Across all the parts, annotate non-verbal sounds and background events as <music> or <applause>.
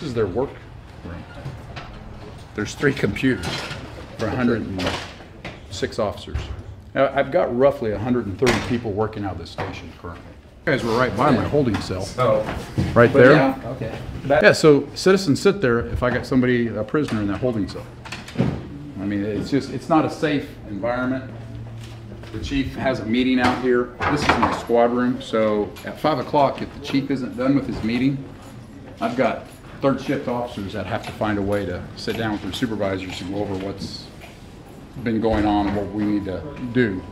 This is their work room. There's three computers for 106 officers. Now, I've got roughly 130 people working out of this station currently. You guys were right by my holding cell, Oh, right there. yeah, okay. Yeah, so citizens sit there if I got somebody, a prisoner in that holding cell. I mean, it's just, it's not a safe environment. The chief has a meeting out here. This is my squad room, so at five o'clock, if the chief isn't done with his meeting, I've got third shift officers that have to find a way to sit down with their supervisors to go over what's been going on and what we need to do.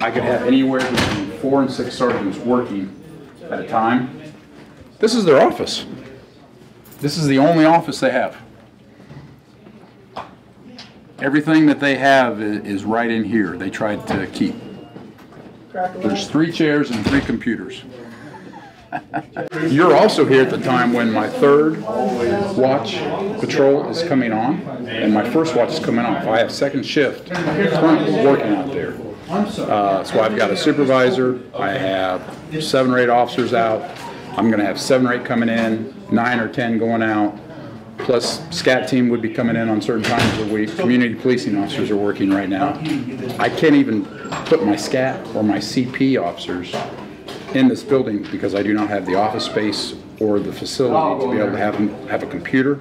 I could have anywhere between four and six sergeants working at a time. This is their office. This is the only office they have. Everything that they have is right in here. They tried to keep. There's three chairs and three computers. <laughs> You're also here at the time when my third watch patrol is coming on and my first watch is coming off. I have second shift currently working out there. Uh, So I've got a supervisor, I have seven or eight officers out. I'm gonna have seven or eight coming in, nine or 10 going out. Plus SCAT team would be coming in on certain times of the week. Community policing officers are working right now. I can't even put my SCAT or my CP officers in this building because I do not have the office space or the facility to be able to have, have a computer,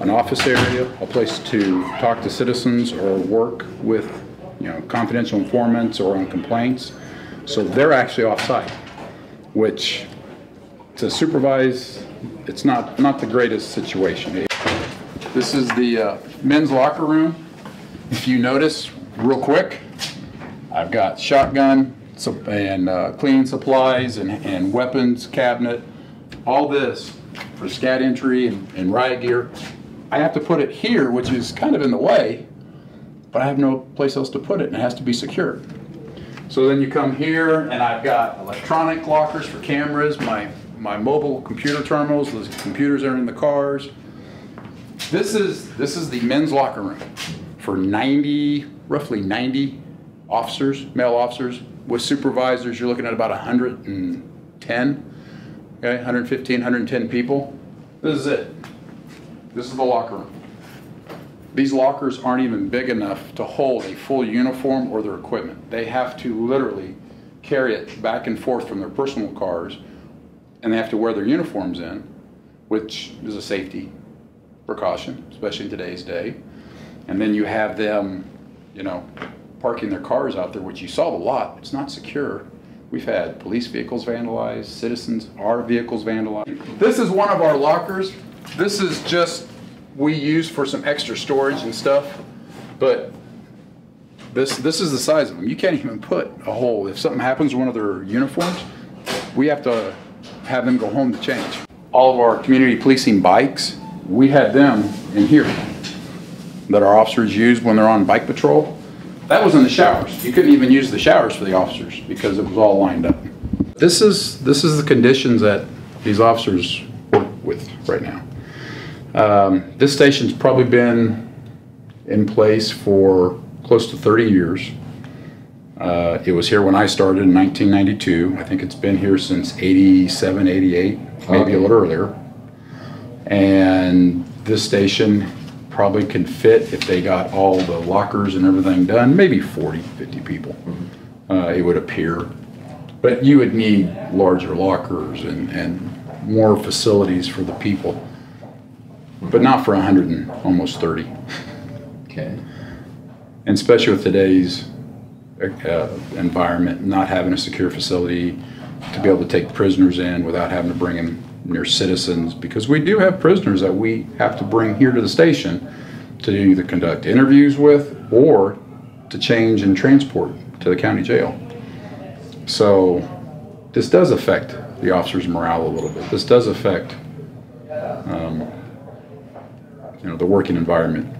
an office area, a place to talk to citizens or work with, you know, confidential informants or on complaints. So they're actually off-site, which to supervise, it's not, not the greatest situation. This is the uh, men's locker room. If you notice, real quick, I've got shotgun and uh, cleaning supplies and, and weapons cabinet, all this for scat entry and, and riot gear. I have to put it here, which is kind of in the way, but I have no place else to put it and it has to be secure. So then you come here and I've got electronic lockers for cameras, my, my mobile computer terminals, those computers are in the cars. This is, this is the men's locker room for 90, roughly 90 officers, male officers. With supervisors, you're looking at about 110, okay, 115, 110 people. This is it. This is the locker room. These lockers aren't even big enough to hold a full uniform or their equipment. They have to literally carry it back and forth from their personal cars, and they have to wear their uniforms in, which is a safety precaution, especially in today's day. And then you have them, you know, parking their cars out there, which you saw a lot. It's not secure. We've had police vehicles vandalized, citizens, our vehicles vandalized. This is one of our lockers. This is just, we use for some extra storage and stuff, but this, this is the size of them. You can't even put a hole. If something happens to one of their uniforms, we have to have them go home to change. All of our community policing bikes, we had them in here that our officers use when they're on bike patrol. That was in the showers. You couldn't even use the showers for the officers because it was all lined up. This is, this is the conditions that these officers work with right now. Um, This station's probably been in place for close to 30 years. Uh, It was here when I started in 1992. I think it's been here since 87, 88, maybe a little earlier. And this station probably can fit, if they got all the lockers and everything done, maybe 40, 50 people. Uh, It would appear. But you would need larger lockers and, and more facilities for the people. But not for 100 and almost 30. Okay. And especially with today's uh, environment, not having a secure facility to be able to take prisoners in without having to bring them near citizens, because we do have prisoners that we have to bring here to the station to either conduct interviews with or to change and transport to the county jail. So this does affect the officers' morale a little bit. This does affect, um, you know, the working environment